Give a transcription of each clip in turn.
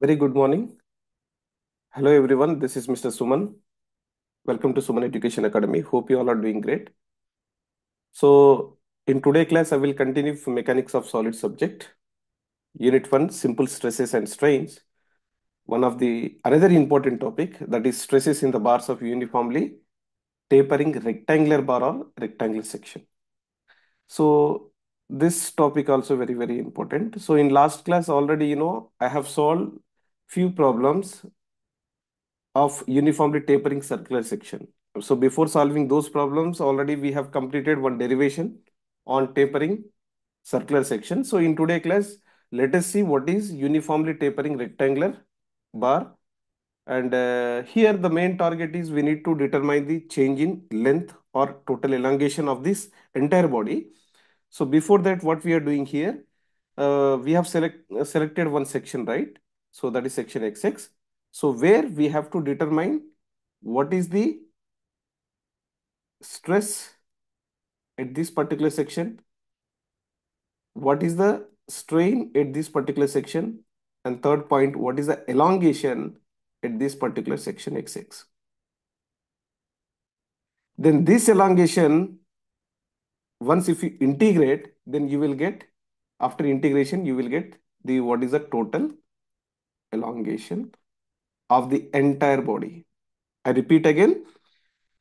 Very good morning. Hello, everyone. This is Mr. Suman. Welcome to Suman Education Academy. Hope you all are doing great. So, in today class, I will continue mechanics of solid subject, unit one, simple stresses and strains. One of the another important topic that is stresses in the bars of uniformly tapering rectangular bar or rectangular section. So, this topic also very very important. So, in last class already, you know, I have solved few problems of uniformly tapering circular section. So before solving those problems, already we have completed one derivation on tapering circular section. So in today class, let us see what is uniformly tapering rectangular bar. And uh, here the main target is we need to determine the change in length or total elongation of this entire body. So before that, what we are doing here, uh, we have select, uh, selected one section, right? So that is section XX. So where we have to determine what is the stress at this particular section, what is the strain at this particular section, and third point, what is the elongation at this particular section XX. Then this elongation, once if you integrate, then you will get, after integration, you will get the what is the total elongation of the entire body. I repeat again,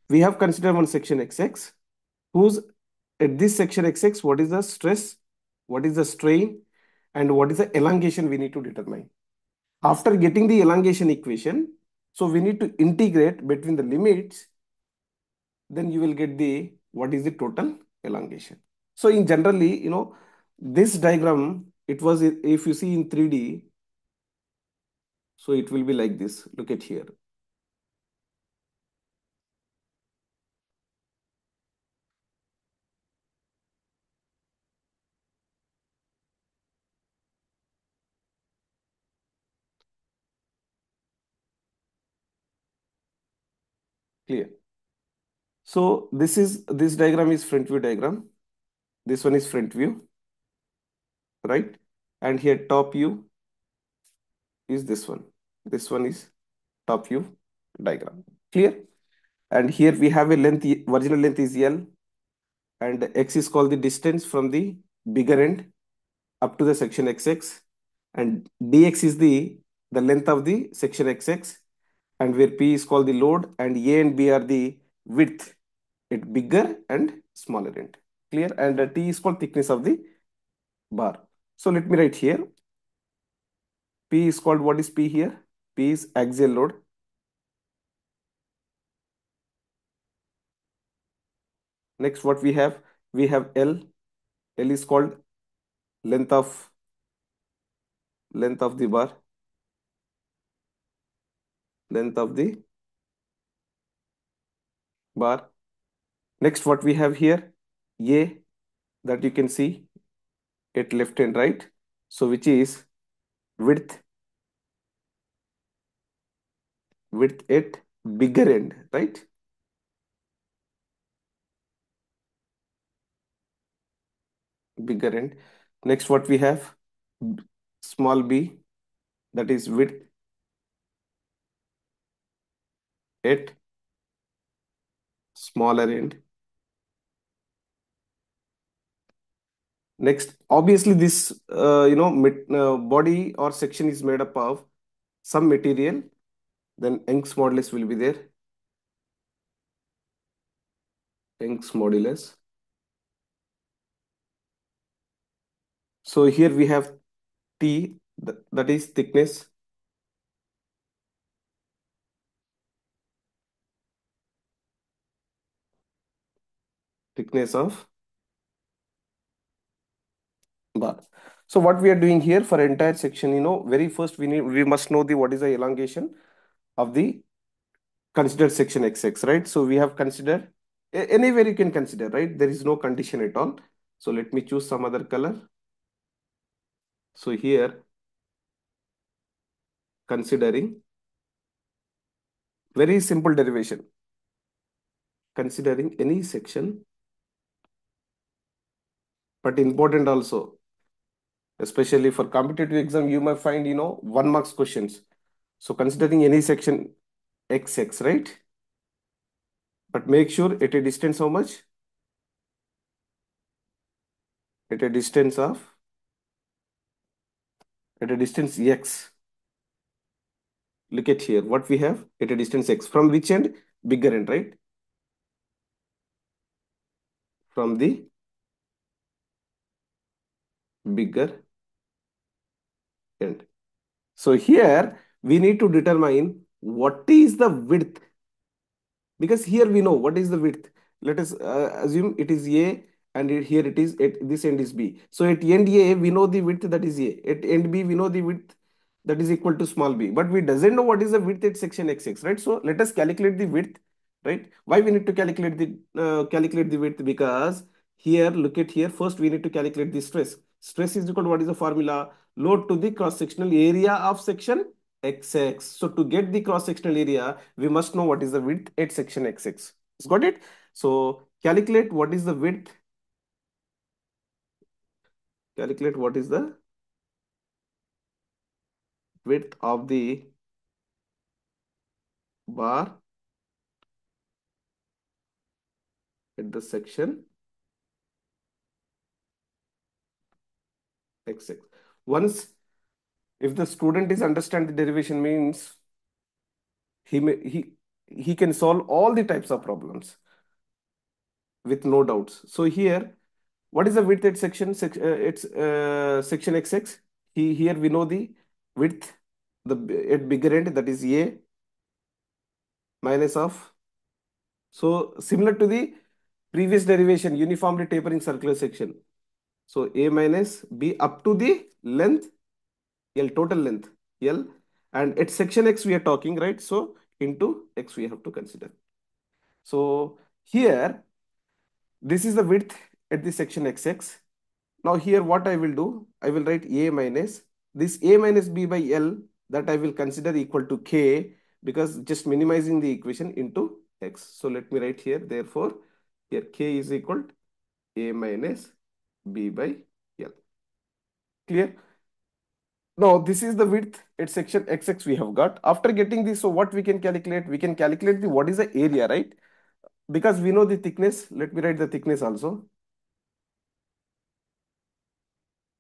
we have considered one section XX, whose at this section XX, what is the stress, what is the strain, and what is the elongation we need to determine. After getting the elongation equation, so we need to integrate between the limits, then you will get the, what is the total elongation. So in generally, you know, this diagram, it was, if you see in 3D, so it will be like this. Look at here. Clear. So this is, this diagram is front view diagram. This one is front view, right? And here top view is this one. This one is top view diagram. Clear? And here we have a length, original length is L and X is called the distance from the bigger end up to the section XX and dx is the, the length of the section XX and where P is called the load and A and B are the width at bigger and smaller end. Clear? And T is called thickness of the bar. So let me write here. P is called, what is P here? P is axial load. Next, what we have? We have L. L is called length of length of the bar. Length of the bar. Next, what we have here? A that you can see at left and right. So which is width width it bigger end, right? Bigger end. Next, what we have? Small b, that is width at smaller end. Next, obviously this, uh, you know, uh, body or section is made up of some material, then Young's modulus will be there. Young's modulus. So here we have T, that is thickness. Thickness of bar. So what we are doing here for entire section, you know, very first we need, we must know the what is the elongation of the considered section XX, right? So we have considered, anywhere you can consider, right? There is no condition at all. So let me choose some other color. So here, considering very simple derivation, considering any section, but important also, especially for competitive exam, you might find, you know, one marks questions. So considering any section xx, right? But make sure at a distance how much? At a distance of, at a distance x. Look at here, what we have at a distance x. From which end? Bigger end, right? From the bigger end. So here we need to determine what is the width because here we know what is the width. Let us uh, assume it is A and it, here it is at this end is B. So at end A we know the width that is A. At end B we know the width that is equal to small b. But we doesn't know what is the width at section xx, right? So let us calculate the width, right? Why we need to calculate the uh, calculate the width? Because here, look at here. First, we need to calculate the stress. Stress is equal to what is the formula? Load to the cross-sectional area of section xx. So to get the cross-sectional area, we must know what is the width at section xx. Got it? So calculate what is the width. Calculate what is the width of the bar at the section xx. Once, if the student is understand the derivation means he may, he he can solve all the types of problems with no doubts. So here, what is the width at section sec, uh, it's uh, section xx? He here we know the width the at bigger end that is a minus of. So similar to the previous derivation, uniformly tapering circular section. So A minus B up to the length L, total length L. And at section X we are talking, right? So into X we have to consider. So here, this is the width at the section XX. Now here what I will do, I will write A minus, this A minus B by L that I will consider equal to K because just minimizing the equation into X. So let me write here, therefore, here K is equal to A minus B by L. Clear? Now, this is the width at section XX we have got. After getting this, so what we can calculate? We can calculate the what is the area, right? Because we know the thickness. Let me write the thickness also.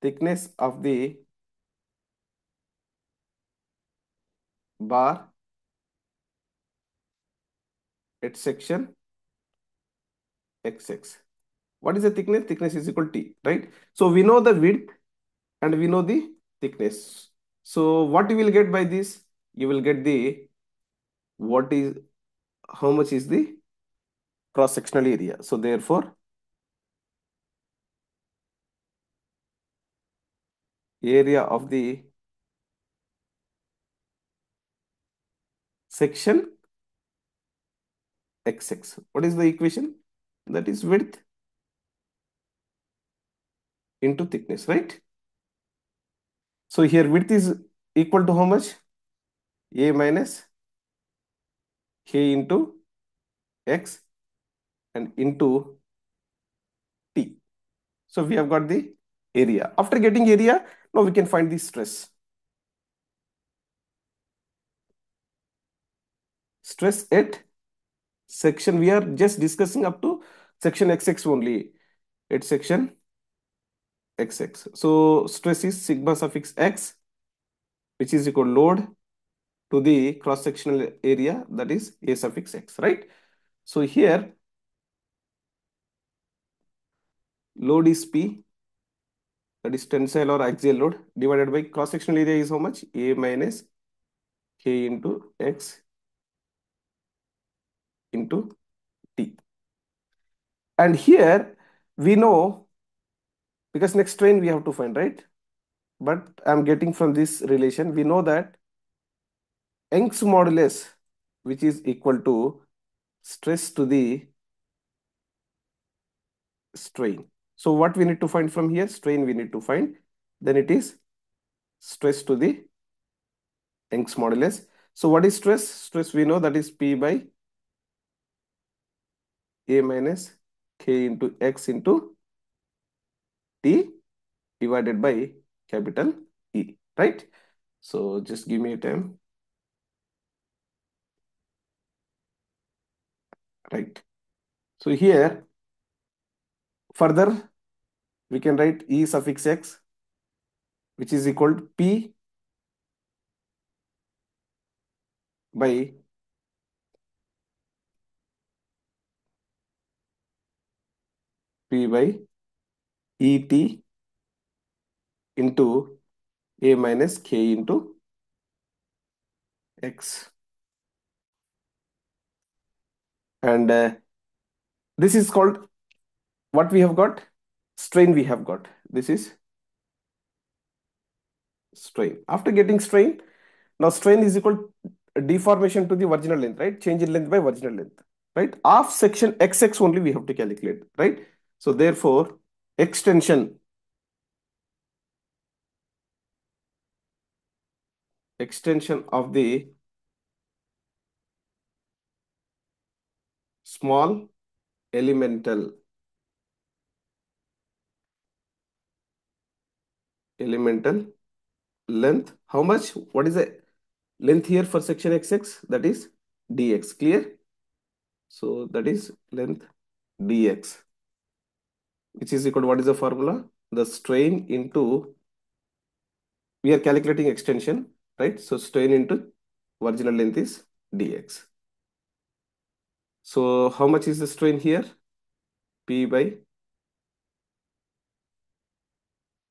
Thickness of the bar at section XX. What is the thickness? Thickness is equal to T, right? So we know the width and we know the thickness. So what you will get by this? You will get the what is how much is the cross-sectional area. So therefore, area of the section xx. What is the equation? That is width into thickness, right? So here width is equal to how much? A minus k into x and into t. So we have got the area. After getting area, now we can find the stress. Stress at section, we are just discussing up to section xx only. At section xx. So stress is sigma suffix x, which is equal load to the cross-sectional area that is a suffix x, right? So here load is P, that is tensile or axial load divided by cross-sectional area is how much? A minus K into X into T. And here we know, because next strain we have to find, right? But I'm getting from this relation, we know that Young's modulus, which is equal to stress to the strain. So what we need to find from here? Strain we need to find. Then it is stress to the Young's modulus. So what is stress? Stress we know that is P by A minus K into X into T divided by capital E, right? So just give me a time. Right. So here, further, we can write E suffix x, which is equal to P by P by Et into A minus K into X. And uh, this is called what we have got? Strain we have got. This is strain. After getting strain, now strain is equal deformation to the original length, right? Change in length by original length, right? Of section XX only we have to calculate, right? So therefore, extension. Extension of the small elemental elemental length. How much? What is the length here for section xx that is dx clear? So that is length dx which is equal to what is the formula the strain into we are calculating extension right so strain into original length is dx so how much is the strain here p by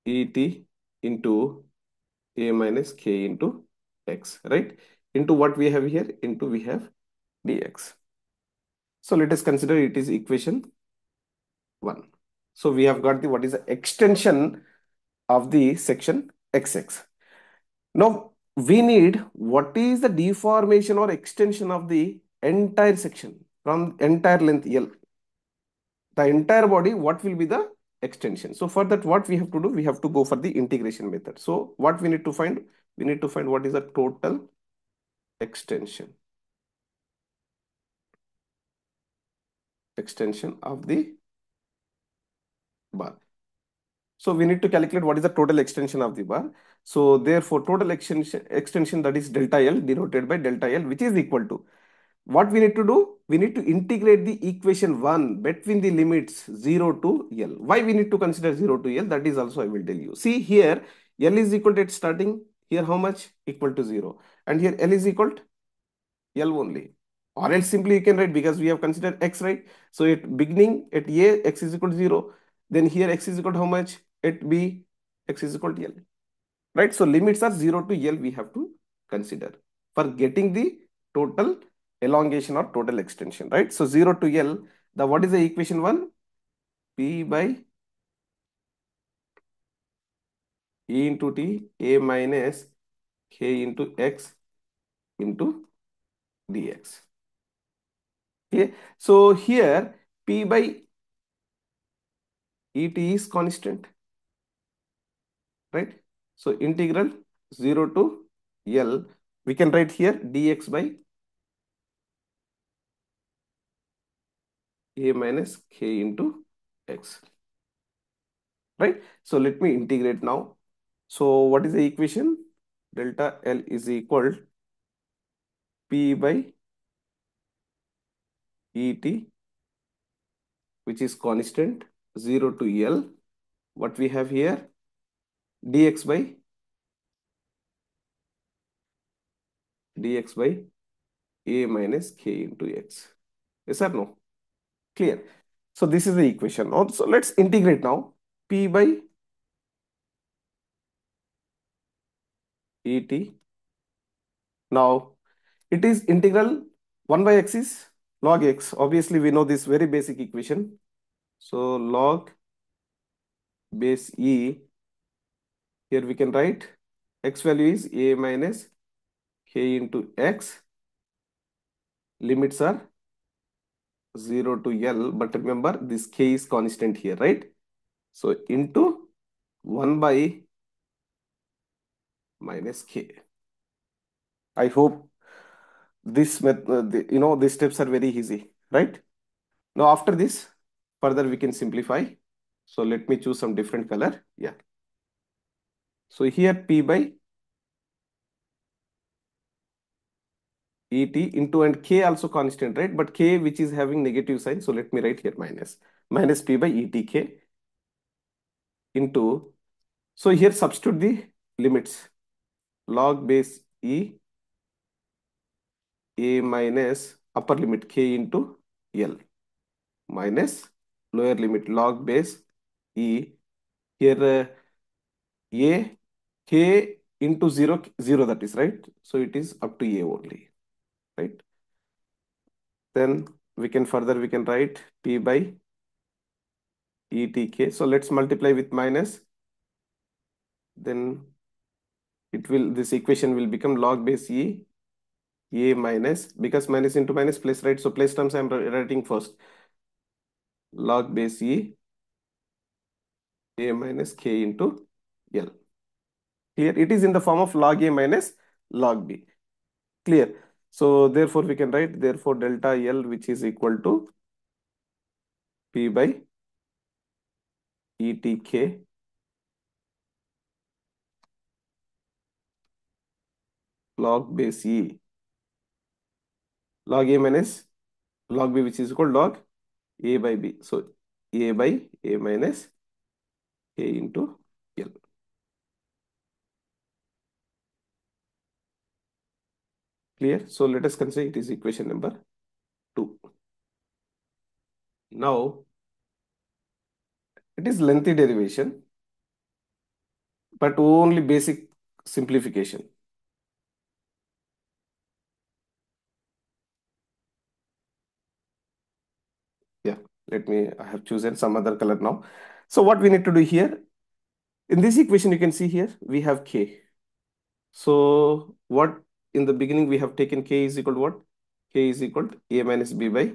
et into a minus k into x, right? Into what we have here? Into we have dx. So let us consider it is equation 1. So we have got the what is the extension of the section xx. Now we need what is the deformation or extension of the entire section from entire length L. The entire body, what will be the extension? So for that, what we have to do? We have to go for the integration method. So what we need to find? we need to find what is the total extension extension of the bar so we need to calculate what is the total extension of the bar so therefore total extension extension that is delta l denoted by delta l which is equal to what we need to do we need to integrate the equation 1 between the limits 0 to l why we need to consider 0 to l that is also i will tell you see here l is equal to starting here how much? Equal to 0. And here L is equal to L only. Or else simply you can write because we have considered x, right? So at beginning at A, x is equal to 0. Then here x is equal to how much? It be x is equal to L. Right? So limits are 0 to L we have to consider for getting the total elongation or total extension, right? So 0 to L, the what is the equation 1? P by E into T, A minus K into X into dx. Okay, so here P by Et is constant, right? So integral 0 to L, we can write here dx by A minus K into X, right? So let me integrate now. So what is the equation? Delta L is equal P by Et, which is constant 0 to L. What we have here? dx by dx by a minus k into x. Yes or no? Clear. So this is the equation. So let's integrate now. P by et. Now, it is integral 1 by x is log x. Obviously, we know this very basic equation. So, log base e, here we can write x value is a minus k into x. Limits are 0 to L, but remember this k is constant here, right? So, into 1 by minus k. I hope this method, uh, you know, these steps are very easy, right? Now, after this, further we can simplify. So let me choose some different color. Yeah. So here P by Et into and K also constant, right? But K which is having negative sign. So let me write here minus. Minus P by ETK into, so here substitute the limits. Log base E A minus upper limit K into L minus lower limit log base E. Here uh, A K into 0, 0 that is right. So it is up to A only right? Then we can further, we can write P by ETK. So let's multiply with minus. Then it will, this equation will become log base E, A minus, because minus into minus plus, right? So place terms I'm writing first. Log base E, A minus K into L. Here it is in the form of log A minus log B. Clear? So therefore we can write therefore delta L which is equal to P by ETK log base E log A minus log B which is equal log A by B. So A by A minus A into L. Clear? So let us consider it is equation number 2. Now, it is lengthy derivation, but only basic simplification. Yeah, let me, I have chosen some other color now. So what we need to do here, in this equation, you can see here, we have K. So what in the beginning we have taken k is equal to what? k is equal to a minus b by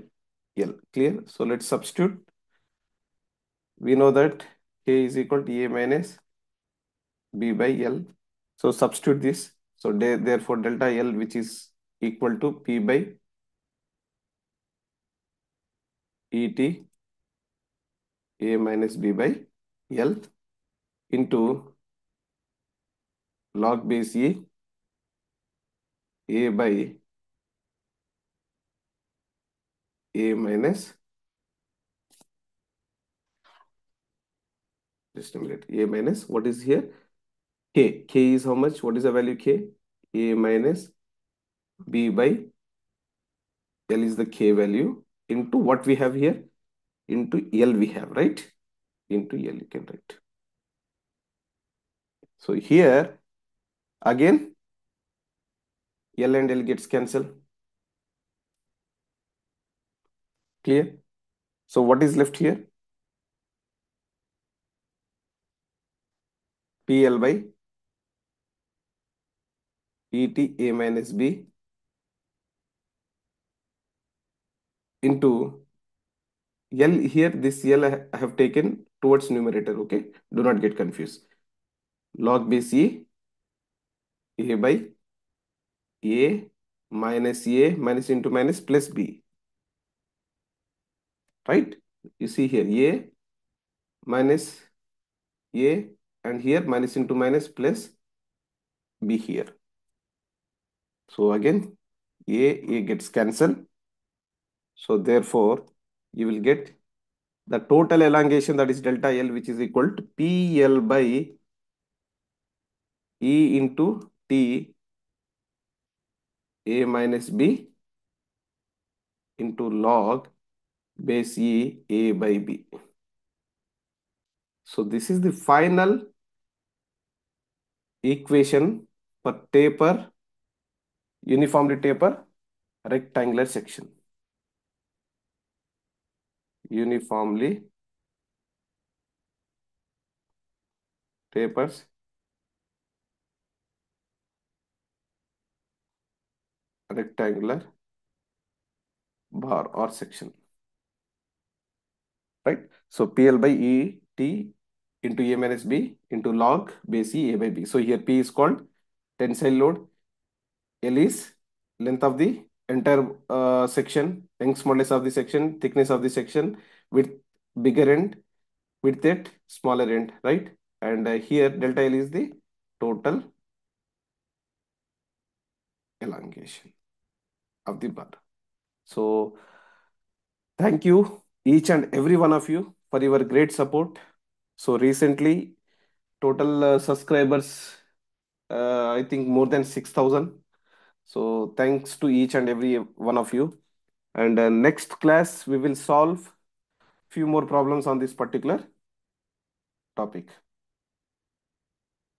l. Clear? So let's substitute. We know that k is equal to a minus b by l. So substitute this. So therefore delta l which is equal to p by et a minus b by l into log base e a by a minus just a minute a minus what is here? K k is how much? What is the value k? A minus b by l is the k value into what we have here into l we have right into l you can write so here again L and L gets cancelled. Clear? So what is left here? PL by ET A minus B into L here, this L I have taken towards numerator, okay? Do not get confused. Log base E, A by a minus A minus into minus plus B. Right? You see here A minus A and here minus into minus plus B here. So again A, A gets cancelled. So therefore you will get the total elongation that is delta L which is equal to PL by E into T a minus b into log base e a by b. So this is the final equation for taper, uniformly taper rectangular section. Uniformly tapers rectangular bar or section. Right? So PL by E T into A minus B into log base E A by B. So here P is called tensile load. L is length of the entire uh, section, Young's modulus of the section, thickness of the section with bigger end, width at smaller end, right? And uh, here delta L is the total elongation of the bar. So thank you each and every one of you for your great support. So recently total uh, subscribers uh, I think more than 6,000. So thanks to each and every one of you. And uh, next class we will solve few more problems on this particular topic.